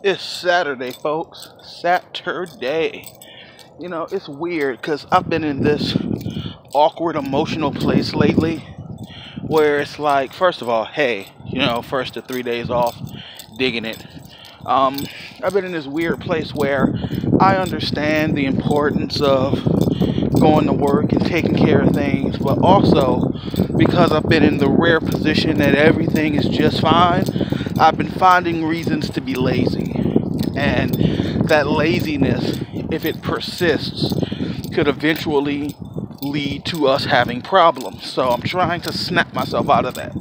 It's Saturday, folks. Saturday. You know, it's weird because I've been in this awkward emotional place lately where it's like, first of all, hey, you know, first the three days off, digging it. Um, I've been in this weird place where I understand the importance of going to work and taking care of things, but also because I've been in the rare position that everything is just fine, I've been finding reasons to be lazy. And that laziness, if it persists, could eventually lead to us having problems. So I'm trying to snap myself out of that.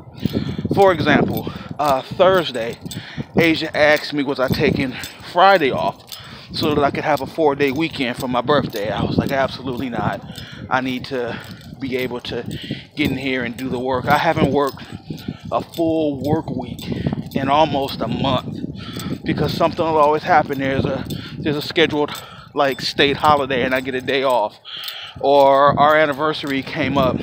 For example, uh, Thursday, Asia asked me was I taking Friday off so that I could have a four day weekend for my birthday. I was like, absolutely not. I need to be able to get in here and do the work. I haven't worked a full work week in almost a month because something will always happen. There's a there's a scheduled like state holiday and I get a day off. Or our anniversary came up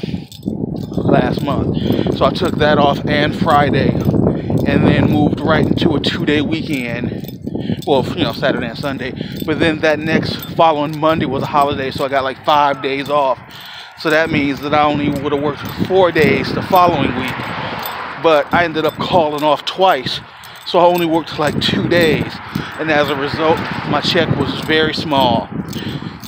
last month. So I took that off and Friday and then moved right into a two day weekend well, you know, Saturday and Sunday. But then that next following Monday was a holiday, so I got like five days off. So that means that I only would have worked four days the following week. But I ended up calling off twice, so I only worked like two days. And as a result, my check was very small.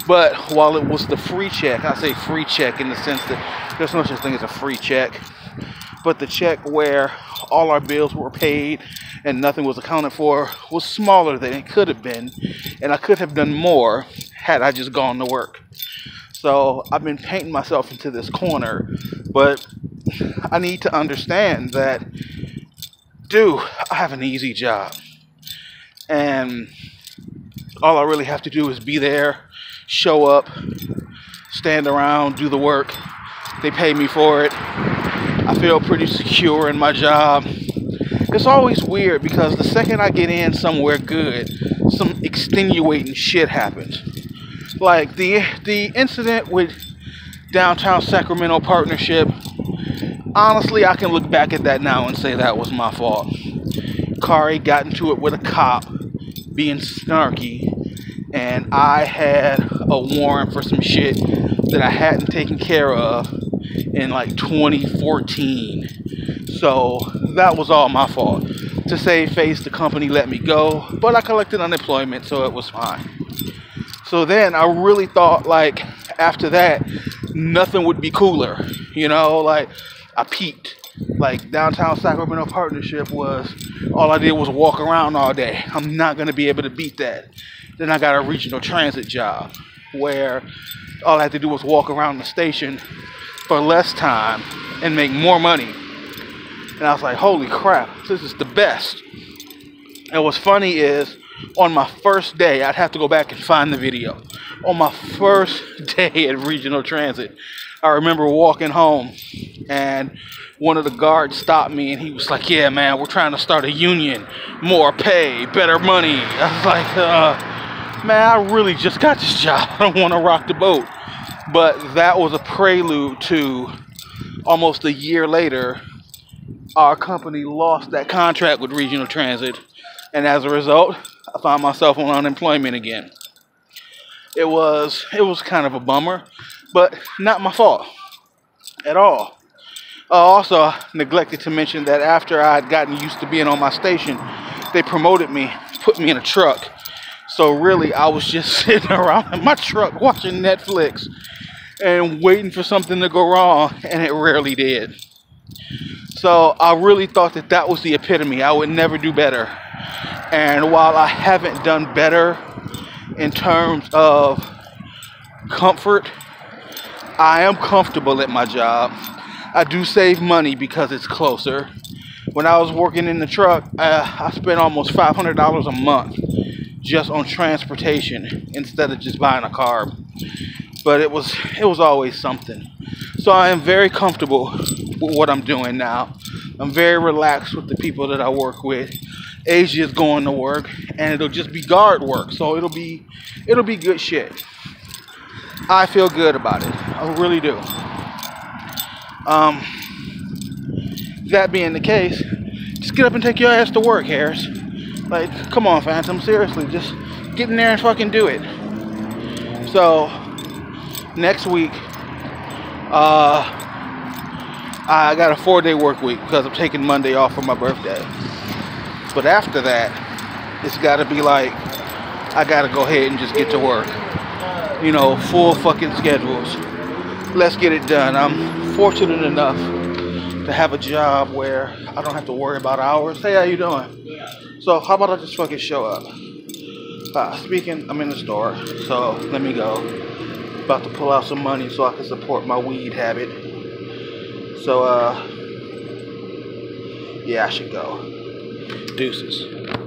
But while it was the free check, I say free check in the sense that there's no such thing as a free check, but the check where all our bills were paid and nothing was accounted for was smaller than it could have been. And I could have done more had I just gone to work. So I've been painting myself into this corner, but I need to understand that, dude, I have an easy job. And all I really have to do is be there, show up, stand around, do the work. They pay me for it. I feel pretty secure in my job. It's always weird because the second I get in somewhere good, some extenuating shit happens. Like the the incident with downtown Sacramento partnership. Honestly, I can look back at that now and say that was my fault. Kari got into it with a cop being snarky, and I had a warrant for some shit that I hadn't taken care of in like 2014. So that was all my fault. To save face, the company let me go, but I collected unemployment, so it was fine. So then I really thought, like, after that, nothing would be cooler. You know, like, I peaked. Like, downtown Sacramento Partnership was all I did was walk around all day. I'm not going to be able to beat that. Then I got a regional transit job where all I had to do was walk around the station for less time and make more money. And I was like, holy crap, this is the best. And what's funny is, on my first day, I'd have to go back and find the video. On my first day at Regional Transit, I remember walking home and one of the guards stopped me and he was like, Yeah, man, we're trying to start a union. More pay, better money. I was like, uh, Man, I really just got this job. I don't want to rock the boat. But that was a prelude to almost a year later, our company lost that contract with Regional Transit. And as a result, I found myself on unemployment again. It was it was kind of a bummer, but not my fault at all. Uh, also, neglected to mention that after I had gotten used to being on my station, they promoted me, put me in a truck. So really, I was just sitting around in my truck watching Netflix and waiting for something to go wrong, and it rarely did. So I really thought that that was the epitome. I would never do better. And while I haven't done better in terms of comfort, I am comfortable at my job. I do save money because it's closer. When I was working in the truck, uh, I spent almost $500 a month just on transportation instead of just buying a car. But it was it was always something. So I am very comfortable with what I'm doing now. I'm very relaxed with the people that I work with. Asia is going to work and it'll just be guard work. So it'll be it'll be good shit. I feel good about it. I really do. Um, that being the case, just get up and take your ass to work, Harris. Like, come on, Phantom, seriously, just get in there and fucking do it. So, next week, uh, I got a four day work week because I'm taking Monday off for my birthday. But after that, it's got to be like, I got to go ahead and just get to work. You know, full fucking schedules. Let's get it done. I'm fortunate enough to have a job where I don't have to worry about hours. Hey, how you doing? So how about I just fucking show up? Uh, speaking, I'm in the store, so let me go. About to pull out some money so I can support my weed habit. So, uh, yeah, I should go. Deuces.